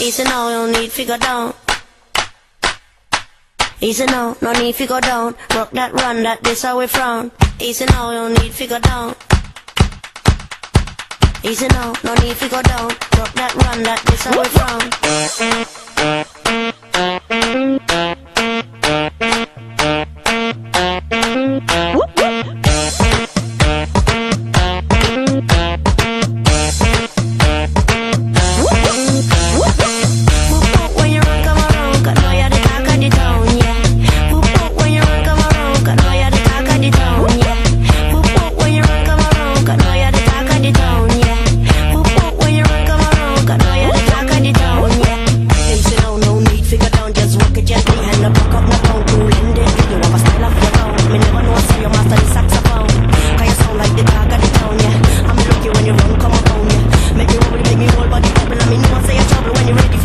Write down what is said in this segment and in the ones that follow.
Easy now, no need figure down. Easy now, no need figure down. Rock that run, that this how we frown. Easy now, no need figure down. Easy now, no need figure down. Rock that run, that this how we frown. Me me whole body bubble. I mean, you want say you trouble when you're ready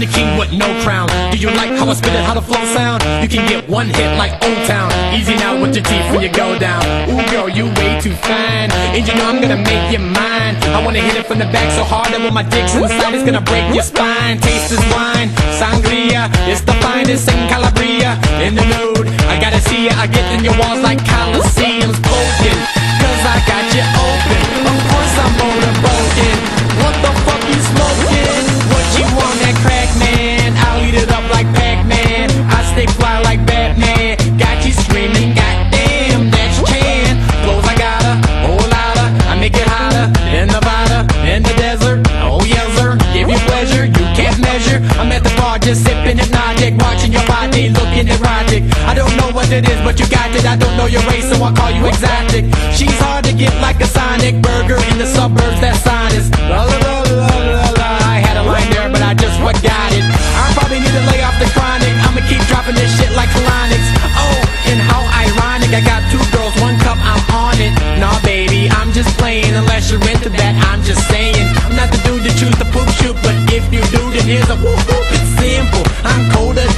The king with no crown. Do you like how I spit it, how the flow sound? You can get one hit like Old Town. Easy now with your teeth when you go down. Ooh, girl, you way too fine. And you know I'm gonna make you mine. I wanna hit it from the back so hard that when my dick's inside, it's gonna break your spine. Taste this wine, sangria. It's the finest in Calabria. In the mood, I gotta see ya. I get in your walls like pleasure, you can't measure. I'm at the bar just sipping hypnotic, watching your body looking erotic. I don't know what it is, but you got it. I don't know your race, so I call you exotic. She's hard to get like a Sonic burger in the suburbs. That's honest. La la la la la la. I won't it's simple. I'm colder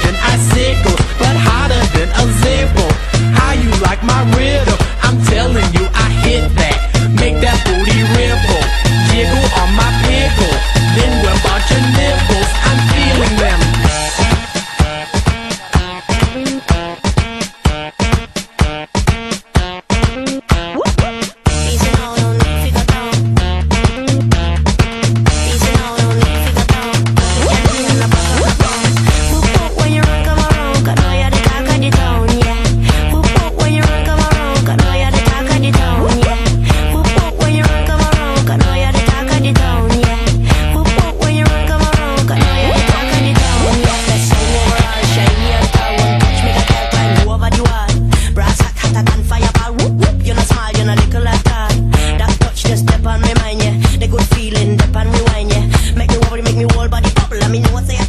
mind, yeah. The good feeling, the pan rewind, yeah. Make me worry, make me whole body bubble. Let me know what say